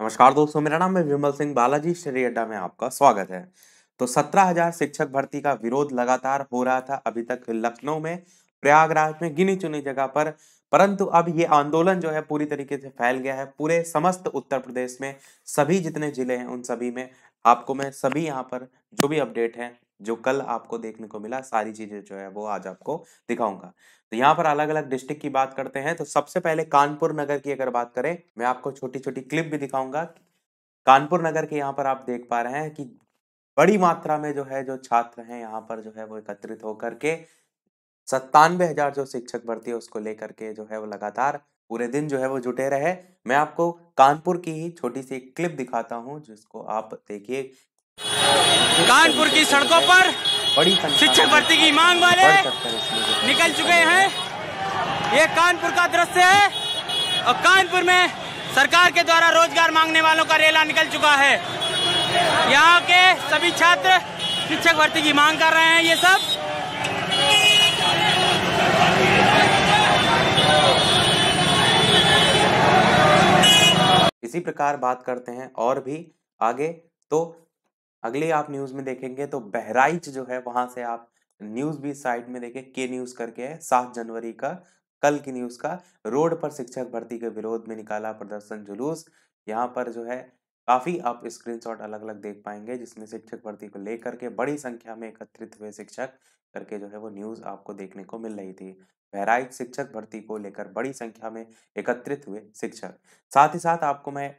नमस्कार दोस्तों, मेरा नाम है विमल सिंह बालाजी श्री अड्डा में आपका स्वागत है। तो सत्रह हज़ार शिक्षक भर्ती का विरोध लगातार हो रहा था, अभी तक लखनऊ में, प्रयागराज में गिनी चुनी जगह पर, परंतु अब ये आंदोलन जो है पूरी तरीके से फैल गया है। पूरे समस्त उत्तर प्रदेश में, सभी जितने ज़िले हैं, उन सभी में, आपको मैं सभी यहाँ पर जो भी अपडेट है जो कल आपको देखने को मिला, सारी चीज़ें जो है वो आज आपको दिखाऊँगा। तो यहाँ पर अलग अलग डिस्ट्रिक्ट की बात करते हैं तो सबसे पहले कानपुर नगर की अगर बात करें, मैं आपको छोटी छोटी क्लिप भी दिखाऊँगा। कानपुर नगर के यहाँ पर आप देख पा रहे हैं कि बड़ी मात्रा में जो है, जो छात्र हैं यहाँ पर जो है वो एकत्रित होकर के सत्तानवे हज़ार जो शिक्षक भर्ती है उसको लेकर के जो है वो लगातार पूरे दिन जो है वो जुटे रहे। मैं आपको कानपुर की ही छोटी सी क्लिप दिखाता हूँ, जिसको आप देखिए। कानपुर की सड़कों पर शिक्षक भर्ती की मांग वाले निकल चुके हैं। ये कानपुर का दृश्य है और कानपुर में सरकार के द्वारा रोज़गार मांगने वालों का रेला निकल चुका है। यहाँ के सभी छात्र शिक्षक भर्ती की मांग कर रहे हैं ये सब। इसी प्रकार बात करते हैं और भी आगे। तो अगले आप न्यूज़ में देखेंगे तो बहराइच जो है, वहाँ से आप न्यूज़ भी साइड में देखें, के न्यूज़ करके है, सात जनवरी का, कल की न्यूज़ का, रोड पर शिक्षक भर्ती के विरोध में निकाला प्रदर्शन जुलूस। यहाँ पर जो है, काफ़ी आप स्क्रीनशॉट अलग अलग देख पाएँगे, जिसमें शिक्षक भर्ती को लेकर के बड़ी संख्या में एकत्रित हुए शिक्षक करके जो है, वो न्यूज़ आपको देखने को मिल रही थी। बहराइच शिक्षक भर्ती को लेकर बड़ी संख्या में एकत्रित हुए शिक्षक। साथ ही साथ आपको मैं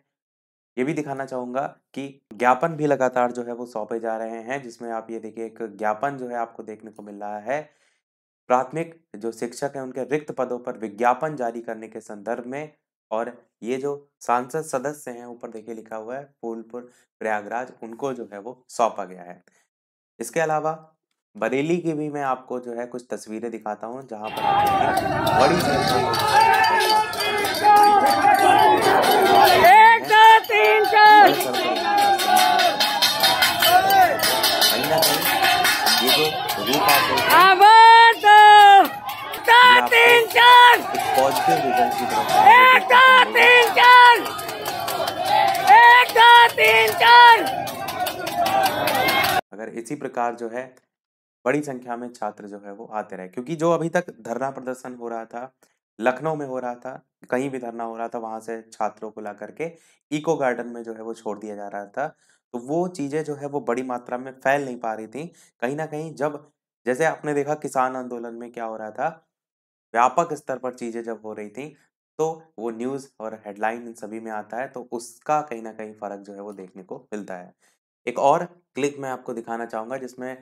ये भी दिखाना चाहूँगा कि ज्ञापन भी लगातार जो है वो सौंपे जा रहे हैं, जिसमें आप ये देखिए एक ज्ञापन जो है आपको देखने को मिल रहा है। प्राथमिक जो शिक्षक हैं उनके रिक्त पदों पर विज्ञापन जारी करने के संदर्भ में और ये जो सांसद सदस्य हैं, ऊपर देखिए लिखा हुआ है, फूलपुर प्रयागराज, उनको जो है वो सौंपा गया है। इसके अलावा बरेली की भी मैं आपको जो है कुछ तस्वीरें दिखाता हूँ, जहाँ पर बड़ी तीन चार एक दो तीन चार एक दो तीन चार अगर इसी प्रकार जो है, बड़ी संख्या में छात्र जो है वो आते रहे, क्योंकि जो अभी तक धरना प्रदर्शन हो रहा था, लखनऊ में हो रहा था कहीं भी धरना हो रहा था, वहाँ से छात्रों को ला करके इको गार्डन में जो है वो छोड़ दिया जा रहा था। तो वो चीज़ें जो है वो बड़ी मात्रा में फैल नहीं पा रही थी। कहीं ना कहीं जब, जैसे आपने देखा किसान आंदोलन में क्या हो रहा था, व्यापक स्तर पर चीज़ें जब हो रही थी तो वो न्यूज़ और हेडलाइन इन सभी में आता है तो उसका कहीं ना कहीं फ़र्क जो है वो देखने को मिलता है। एक और क्लिप मैं आपको दिखाना चाहूँगा, जिसमें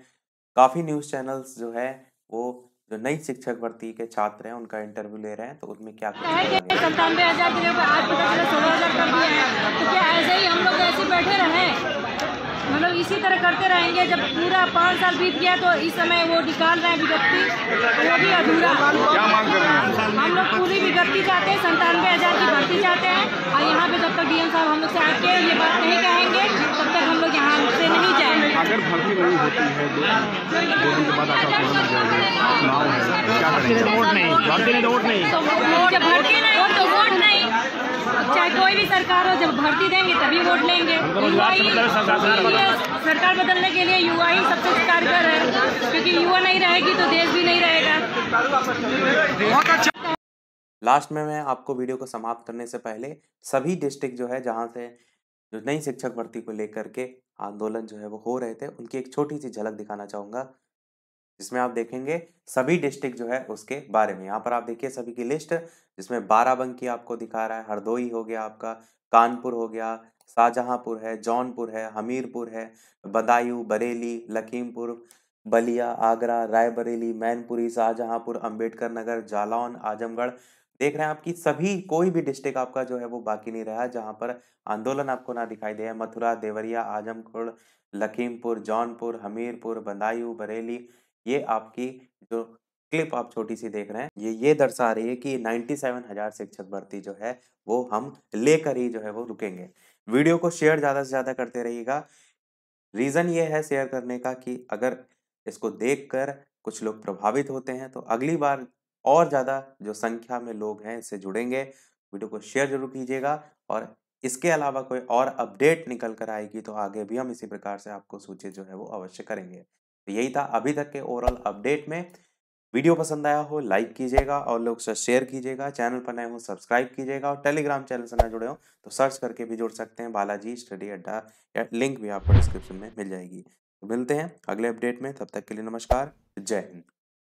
काफ़ी न्यूज़ चैनल्स जो है वो जो नई शिक्षक भर्ती के छात्र हैं उनका इंटरव्यू ले रहे हैं तो उसमें क्या। संतानवे हज़ार दिनों पर आज पता चला सोलह हज़ार कर दिए हैं तो क्या ऐसे ही हम लोग ऐसे बैठे रहें? मतलब इसी तरह करते रहेंगे जब पूरा पाँच साल बीत गया तो इस समय वो निकाल रहे हैं विज्ञप्ति तो वो भी अधूरा। हम लोग पूरी विज्ञप्ति चाहते हैं संतानवे हज़ार की भर्ती चाहते हैं। और यहाँ पे जब तक डीएम साहब हम लोग से आके ये बात नहीं कहेंगे तब तक हम लोग यहाँ से नहीं जाएँगे भर्ती नहीं होती है दो दो दिन के बाद आपका आंदोलन लग जाएगा चुनाव है क्या करेंगे वोट नहीं। तो वोट नहीं। तो वोट जब भर्ती नहीं हो तो वोट नहीं। चाहे कोई भी सरकार हो जब भर्ती देंगे तभी वोट लेंगे। युवा सरकार बदलने। के लिए युवा ही सबसे कारगर है क्योंकि युवा नहीं रहेगी तो देश भी नहीं रहेगा। बहुत अच्छा। लास्ट में मैं आपको वीडियो को समाप्त करने से पहले सभी डिस्ट्रिक्ट जो है जहाँ से जो नई शिक्षक भर्ती को लेकर के आंदोलन जो है वो हो रहे थे, उनकी एक छोटी सी झलक दिखाना चाहूँगा, जिसमें आप देखेंगे सभी डिस्ट्रिक्ट जो है उसके बारे में। यहाँ पर आप देखिए सभी की लिस्ट, जिसमें बाराबंकी आपको दिखा रहा है, हरदोई हो गया आपका, कानपुर हो गया, शाहजहांपुर है, जौनपुर है, हमीरपुर है, बदायूं, बरेली, लखीमपुर, बलिया, आगरा, रायबरेली, मैनपुरी, शाहजहांपुर, अंबेडकर नगर, जालौन, आजमगढ़ देख रहे हैं आपकी सभी कोई भी डिस्ट्रिक्ट आपका जो है वो बाकी नहीं रहा जहाँ पर आंदोलन आपको ना दिखाई दे। मथुरा देवरिया आजमगढ़ लखीमपुर जौनपुर हमीरपुर बदायूं बरेली ये आपकी जो क्लिप आप छोटी सी देख रहे हैं ये ये दर्शा रही है कि 97,000 शिक्षक भर्ती जो है वो हम लेकर ही जो है वो रुकेंगे। वीडियो को शेयर ज़्यादा से ज़्यादा करते रहिएगा। रीज़न ये है शेयर करने का कि अगर इसको देखकर कुछ लोग प्रभावित होते हैं तो अगली बार और ज़्यादा जो संख्या में लोग हैं इससे जुड़ेंगे। वीडियो को शेयर ज़रूर कीजिएगा और इसके अलावा कोई और अपडेट निकल कर आएगी तो आगे भी हम इसी प्रकार से आपको सूचित जो है वो अवश्य करेंगे। तो यही था अभी तक के ओवरऑल अपडेट में। वीडियो पसंद आया हो लाइक कीजिएगा और लोग से शेयर कीजिएगा। चैनल पर नए हो सब्सक्राइब कीजिएगा और टेलीग्राम चैनल से ना जुड़े हो तो सर्च करके भी जुड़ सकते हैं। बालाजी स्टडी अड्डा या लिंक भी आपको डिस्क्रिप्शन में मिल जाएगी। तो मिलते हैं अगले अपडेट में। तब तक के लिए नमस्कार। जय हिंद।